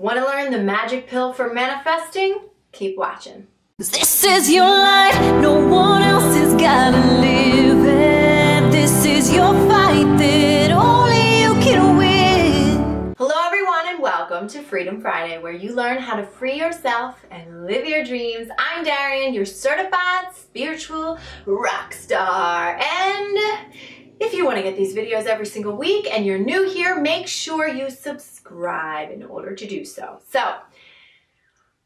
Want to learn the magic pill for manifesting? Keep watching. This is your life, no one else has gotta live it. This is your fight that only you can win. Hello, everyone, and welcome to Freedom Friday, where you learn how to free yourself and live your dreams. I'm Darienne, your certified spiritual rock star. And if you want to get these videos every single week and you're new here, make sure you subscribe in order to do so. So,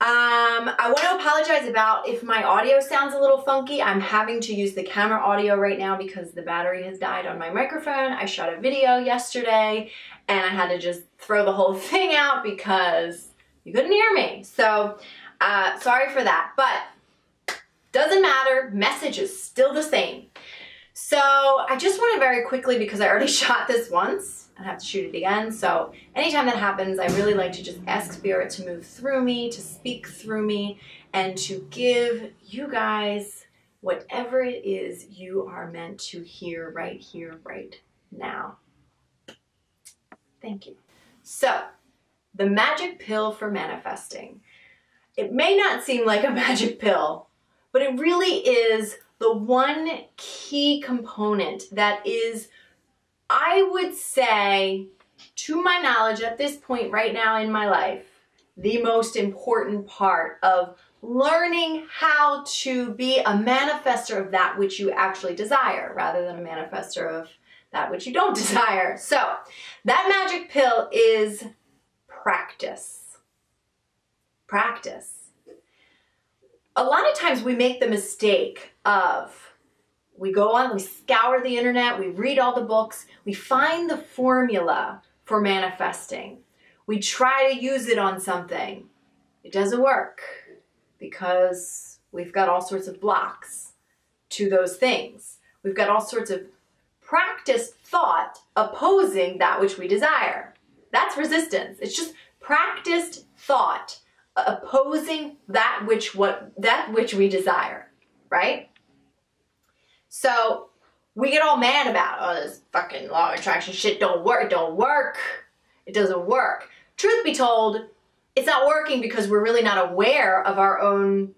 um, I want to apologize about if my audio sounds a little funky. I'm having to use the camera audio right now because the battery has died on my microphone. I shot a video yesterday and I had to just throw the whole thing out because you couldn't hear me. So, uh, sorry for that. But doesn't matter. Message is still the same. So I just want to very quickly, because I already shot this once, I have to shoot it again. So anytime that happens, I really like to just ask Spirit to move through me, to speak through me, and to give you guys whatever it is you are meant to hear right here, right now. Thank you. So, the magic pill for manifesting. It may not seem like a magic pill, but it really is the one key component that is, I would say, to my knowledge at this point right now in my life, the most important part of learning how to be a manifester of that which you actually desire rather than a manifester of that which you don't desire. So, that magic pill is practice. Practice a lot of times we make the mistake of we go on, we scour the internet, we read all the books, we find the formula for manifesting. We try to use it on something. It doesn't work because we've got all sorts of blocks to those things. We've got all sorts of practiced thought opposing that which we desire. That's resistance. It's just practiced thought opposing that which what that which we desire, right? So we get all mad about oh this fucking law of attraction shit don't work, it don't work. It doesn't work. Truth be told, it's not working because we're really not aware of our own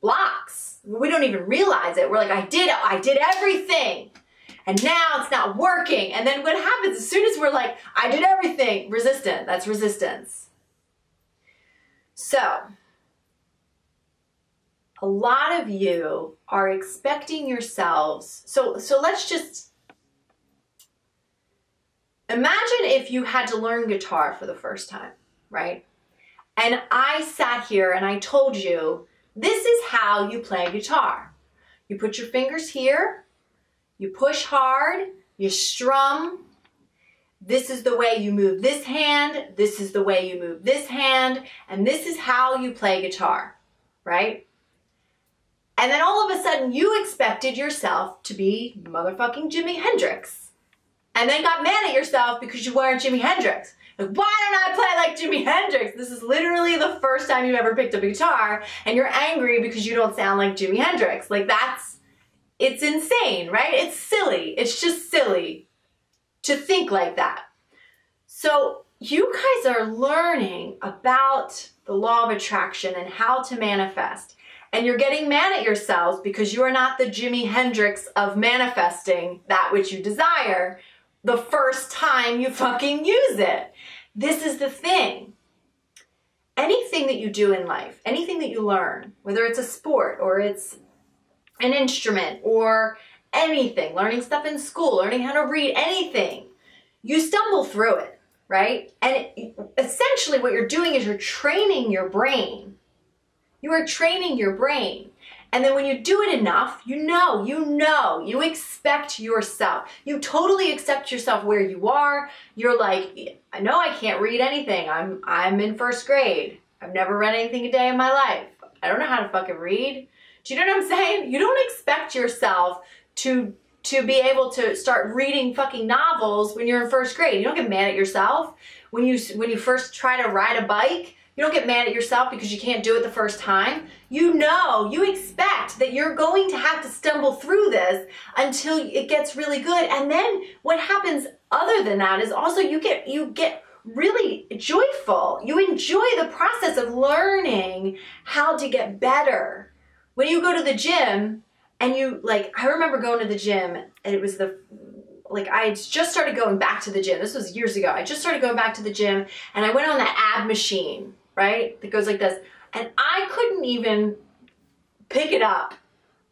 blocks. We don't even realize it. We're like, I did I did everything. And now it's not working. And then what happens as soon as we're like, I did everything, resistant. That's resistance so, a lot of you are expecting yourselves. So, so let's just imagine if you had to learn guitar for the first time, right? And I sat here and I told you, this is how you play guitar. You put your fingers here, you push hard, you strum, this is the way you move this hand, this is the way you move this hand, and this is how you play guitar, right? And then all of a sudden you expected yourself to be motherfucking Jimi Hendrix. And then got mad at yourself because you weren't Jimi Hendrix. Like, why don't I play like Jimi Hendrix? This is literally the first time you've ever picked up a guitar and you're angry because you don't sound like Jimi Hendrix. Like that's, it's insane, right? It's silly. It's just silly to think like that. So you guys are learning about the law of attraction and how to manifest. And you're getting mad at yourselves because you are not the Jimi Hendrix of manifesting that which you desire the first time you fucking use it. This is the thing. Anything that you do in life, anything that you learn, whether it's a sport or it's an instrument or anything, learning stuff in school, learning how to read, anything, you stumble through it, right? And it, essentially what you're doing is you're training your brain. You are training your brain. And then when you do it enough, you know, you know, you expect yourself. You totally accept yourself where you are. You're like, I know I can't read anything. I'm I'm in first grade. I've never read anything a day in my life. I don't know how to fucking read. Do you know what I'm saying? You don't expect yourself to to be able to start reading fucking novels when you're in first grade. You don't get mad at yourself when you when you first try to ride a bike. You don't get mad at yourself because you can't do it the first time. You know, you expect that you're going to have to stumble through this until it gets really good. And then what happens other than that is also you get you get really joyful. You enjoy the process of learning how to get better. When you go to the gym and you like, I remember going to the gym and it was the like I just started going back to the gym. This was years ago. I just started going back to the gym and I went on that ab machine, right? That goes like this. And I couldn't even pick it up.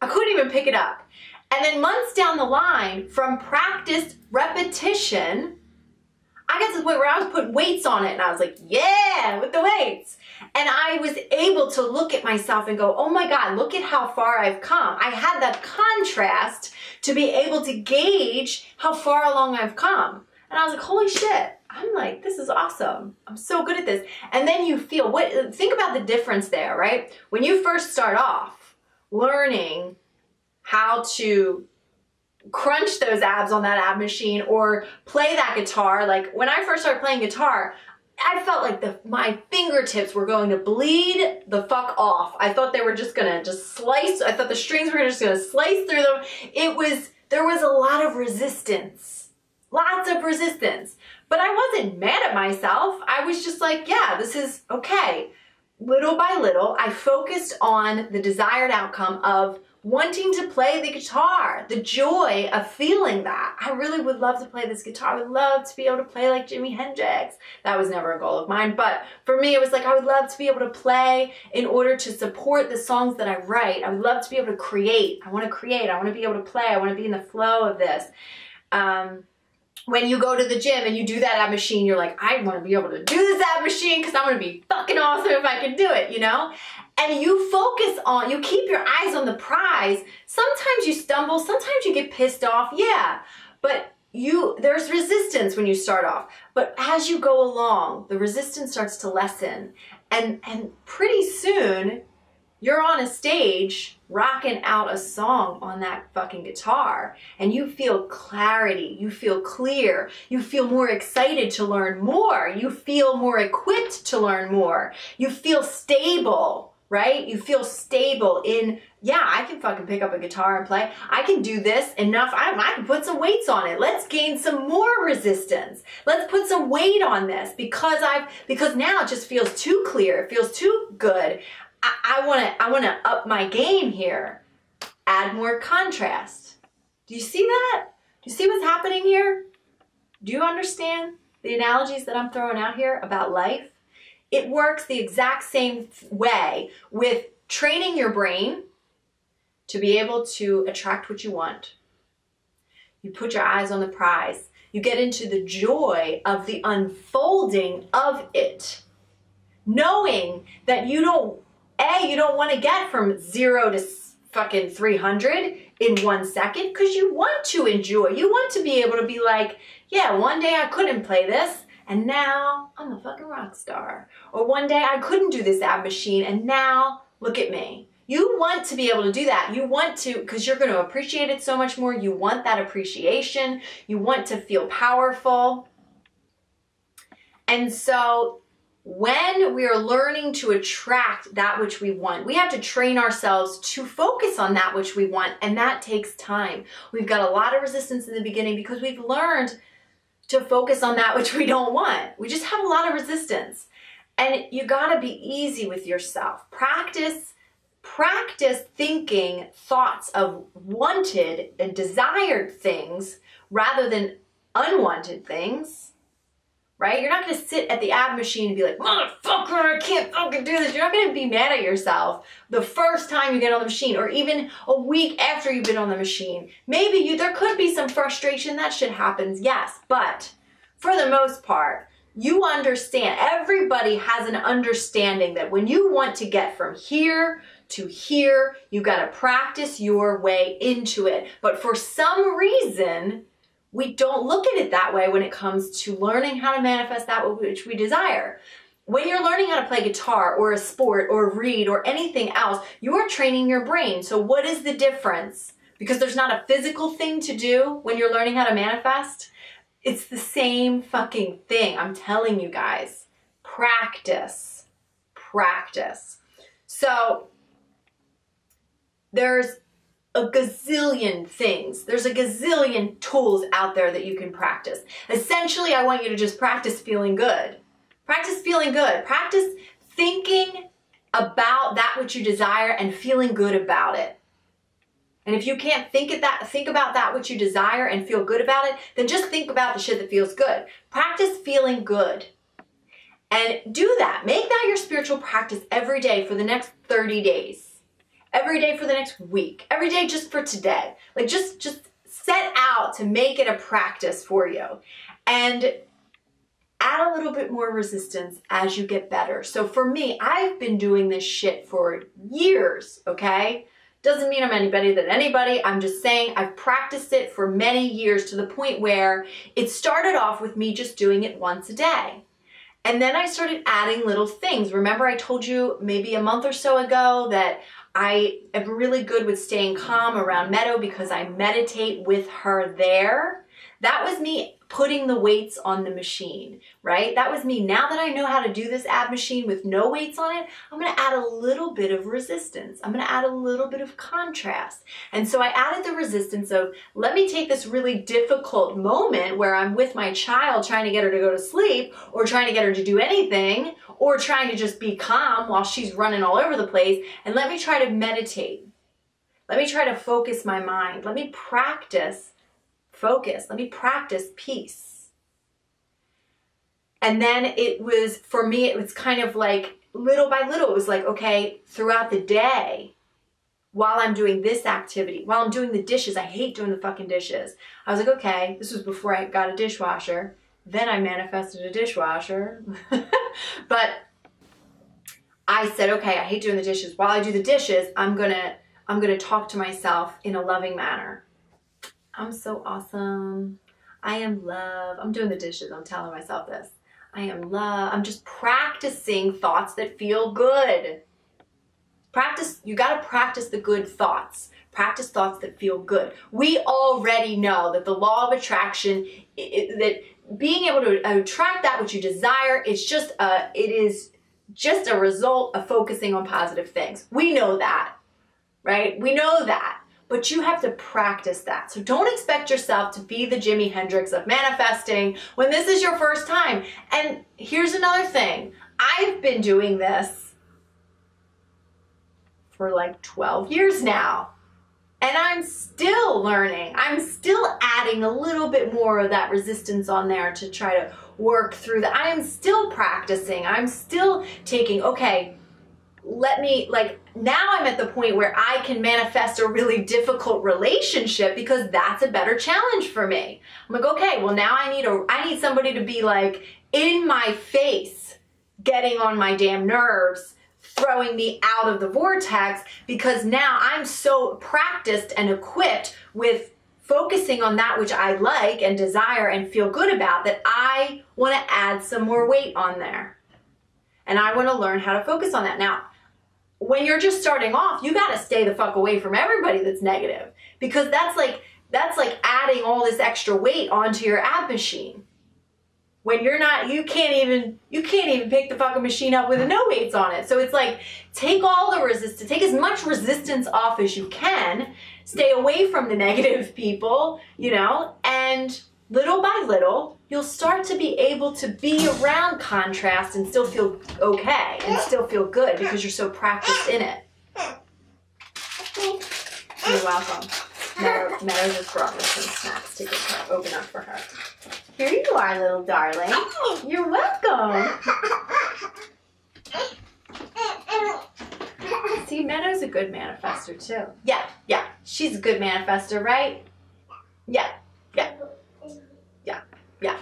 I couldn't even pick it up. And then months down the line, from practice, repetition, I got to the point where I was putting weights on it and I was like, yeah, with the weights. And I was able to look at myself and go, oh my God, look at how far I've come. I had that contrast to be able to gauge how far along I've come. And I was like, holy shit. I'm like, this is awesome. I'm so good at this. And then you feel what think about the difference there, right? When you first start off learning how to crunch those abs on that ab machine or play that guitar. Like when I first started playing guitar, I felt like the my fingertips were going to bleed the fuck off. I thought they were just gonna just slice. I thought the strings were just gonna slice through them. It was there was a lot of resistance, lots of resistance. But I wasn't mad at myself. I was just like, yeah, this is okay. Little by little, I focused on the desired outcome of wanting to play the guitar, the joy of feeling that. I really would love to play this guitar. I would love to be able to play like Jimi Hendrix. That was never a goal of mine, but for me, it was like I would love to be able to play in order to support the songs that I write. I would love to be able to create. I want to create. I want to be able to play. I want to be in the flow of this. Um, when you go to the gym and you do that ab machine, you're like, I want to be able to do this ab machine because I'm going to be fucking awesome if I can do it, you know? And you focus on, you keep your eyes on the prize. Sometimes you stumble, sometimes you get pissed off, yeah, but you there's resistance when you start off. But as you go along the resistance starts to lessen. And and pretty soon you're on a stage rocking out a song on that fucking guitar. And you feel clarity you feel clear you feel more excited to learn more you feel more equipped to learn more you feel stable right? You feel stable in, yeah, I can fucking pick up a guitar and play. I can do this enough. I, I can put some weights on it. Let's gain some more resistance. Let's put some weight on this because I've, because now it just feels too clear. It feels too good. I, I want to, I want to up my game here. Add more contrast. Do you see that? Do you see what's happening here? Do you understand the analogies that I'm throwing out here about life? It works the exact same way with training your brain to be able to attract what you want. You put your eyes on the prize. You get into the joy of the unfolding of it. Knowing that you don't, A, you don't want to get from zero to fucking 300 in one second because you want to enjoy. You want to be able to be like, yeah, one day I couldn't play this and now I'm a fucking rock star. Or one day I couldn't do this ab machine and now look at me. You want to be able to do that. You want to, because you're going to appreciate it so much more. You want that appreciation. You want to feel powerful. And so when we are learning to attract that which we want, we have to train ourselves to focus on that which we want, and that takes time. We've got a lot of resistance in the beginning because we've learned to focus on that which we don't want. We just have a lot of resistance. And you got to be easy with yourself. Practice practice thinking thoughts of wanted and desired things rather than unwanted things right? You're not to sit at the ab machine and be like, motherfucker, I can't fucking do this. You're not to be mad at yourself the first time you get on the machine or even a week after you've been on the machine. Maybe you, there could be some frustration. That shit happens, yes. But for the most part, you understand, everybody has an understanding that when you want to get from here to here, you got to practice your way into it. But for some reason, we don't look at it that way when it comes to learning how to manifest that which we desire. When you're learning how to play guitar or a sport or read or anything else, you're training your brain. So what is the difference? Because there's not a physical thing to do when you're learning how to manifest. It's the same fucking thing. I'm telling you guys. Practice. Practice. So there's a gazillion things. There's a gazillion tools out there that you can practice. Essentially, I want you to just practice feeling good. Practice feeling good. Practice thinking about that which you desire and feeling good about it. And if you can't think at that, think about that which you desire and feel good about it, then just think about the shit that feels good. Practice feeling good. And do that. Make that your spiritual practice every day for the next 30 days. Every day for the next week. Every day just for today. Like just just set out to make it a practice for you. And add a little bit more resistance as you get better. So for me, I've been doing this shit for years, okay? Doesn't mean I'm any better than anybody. I'm just saying I've practiced it for many years to the point where it started off with me just doing it once a day. And then I started adding little things. Remember, I told you maybe a month or so ago that I am really good with staying calm around Meadow because I meditate with her there. That was me putting the weights on the machine, right? That was me. Now that I know how to do this ab machine with no weights on it, I'm gonna add a little bit of resistance. I'm gonna add a little bit of contrast. And so I added the resistance of, let me take this really difficult moment where I'm with my child trying to get her to go to sleep or trying to get her to do anything or trying to just be calm while she's running all over the place and let me try to meditate. Let me try to focus my mind. Let me practice focus. Let me practice peace. And then it was, for me, it was kind of like little by little, it was like, okay, throughout the day, while I'm doing this activity, while I'm doing the dishes, I hate doing the fucking dishes. I was like, okay, this was before I got a dishwasher. Then I manifested a dishwasher. but I said, okay, I hate doing the dishes. While I do the dishes, I'm gonna I'm gonna talk to myself in a loving manner. I'm so awesome. I am love. I'm doing the dishes. I'm telling myself this. I am love. I'm just practicing thoughts that feel good. Practice, you got to practice the good thoughts. Practice thoughts that feel good. We already know that the law of attraction, it, that being able to attract that which you desire, it's just a, it is just a result of focusing on positive things. We know that, right? We know that but you have to practice that. So don't expect yourself to be the Jimi Hendrix of manifesting when this is your first time. And here's another thing I've been doing this for like 12 years now. And I'm still learning. I'm still adding a little bit more of that resistance on there to try to work through that. I am still practicing. I'm still taking, okay, let me like now I'm at the point where I can manifest a really difficult relationship because that's a better challenge for me. I'm like, okay, well now I need a I need somebody to be like in my face, getting on my damn nerves, throwing me out of the vortex because now I'm so practiced and equipped with focusing on that which I like and desire and feel good about that I want to add some more weight on there. And I want to learn how to focus on that. Now, when you're just starting off, you got to stay the fuck away from everybody that's negative because that's like that's like adding all this extra weight onto your ab machine. When you're not, you can't even you can't even pick the fucking machine up with no weights on it. So it's like take all the resistance, take as much resistance off as you can, stay away from the negative people, you know, and little by little, you'll start to be able to be around contrast and still feel okay and still feel good because you're so practiced in it. You're welcome. Meadow, just brought me some snacks to get her, open up for her. Here you are, little darling. You're welcome. See, Meadow's a good manifester too. Yeah, yeah. She's a good manifester, right? Yeah. Yeah.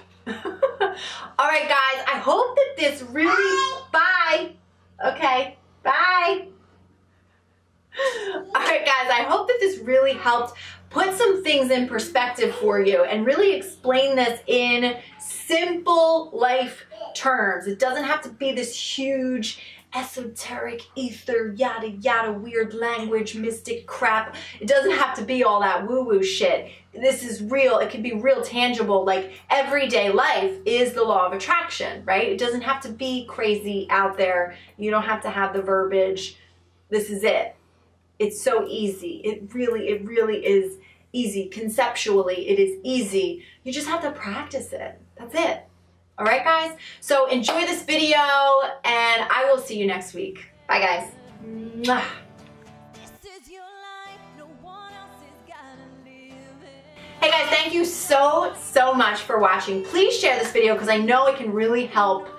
All right, guys. I hope that this really. Bye. Okay. Bye. All right, guys. I hope that this really helped put some things in perspective for you and really explain this in simple life terms. It doesn't have to be this huge esoteric ether yada yada weird language mystic crap it doesn't have to be all that woo woo shit this is real it can be real tangible like everyday life is the law of attraction right it doesn't have to be crazy out there you don't have to have the verbiage this is it It's so easy. It really, it really is easy. Conceptually, it is easy. You just have to practice it. That's it. All right, guys? So enjoy this video, and I will see you next week. Bye, guys. Mwah. Hey guys, thank you so, so much for watching. Please share this video because I know it can really help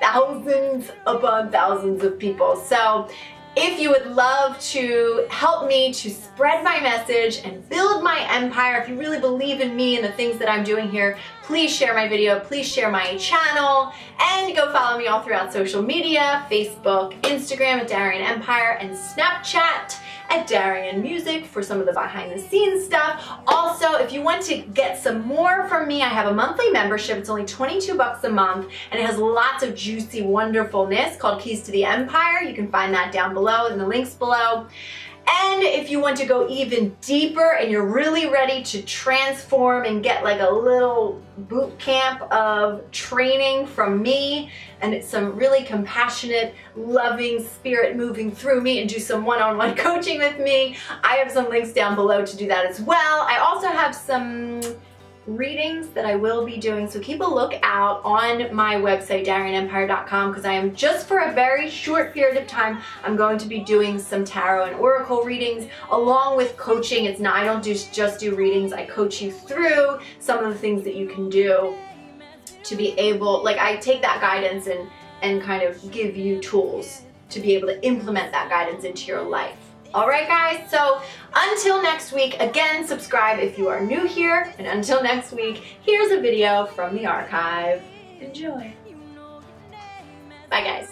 thousands upon thousands of people. So if you would love to help me to spread my message and build my empire, if you really believe in me and the things that I'm doing here, please share my video, please share my channel, and go follow me all throughout social media, Facebook, Instagram at Darienne Empire, and Snapchat at Darienne Music for some of the behind the scenes stuff. Also, if you want to get some more from me, I have a monthly membership. It's only 22 bucks a month and it has lots of juicy wonderfulness called Keys to the Empire. You can find that down below in the links below. And if you want to go even deeper and you're really ready to transform and get like a little boot camp of training from me and it's some really compassionate, loving spirit moving through me and do some one-on-one -on -one coaching with me, I have some links down below to do that as well. I also have some readings that I will be doing. So keep a look out on my website, DarienneEmpire.com, because I am just for a very short period of time, I'm going to be doing some tarot and oracle readings along with coaching. It's not, I don't do, just do readings. I coach you through some of the things that you can do to be able, like I take that guidance and, and kind of give you tools to be able to implement that guidance into your life. All right, guys, so until next week, again, subscribe if you are new here, and until next week, here's a video from the archive. Enjoy. Bye, guys.